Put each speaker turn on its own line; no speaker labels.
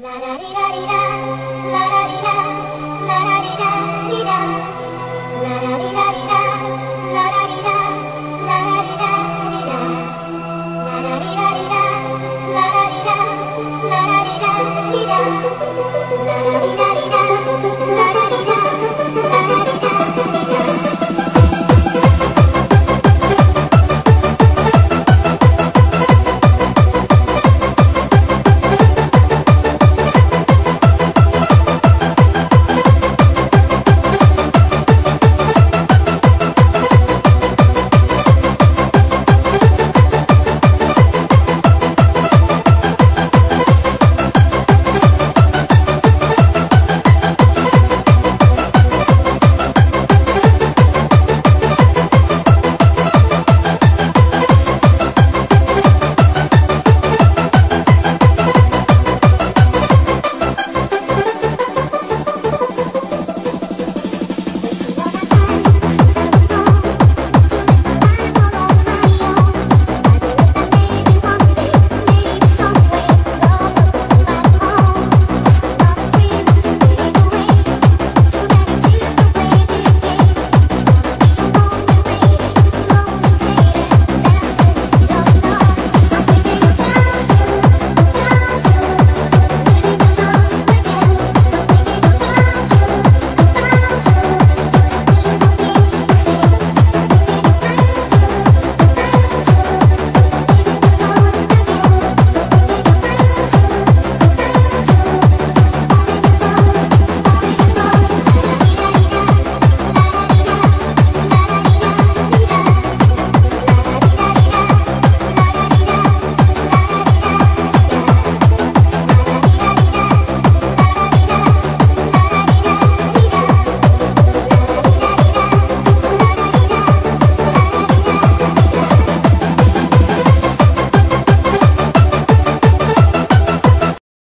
ララリラリラ。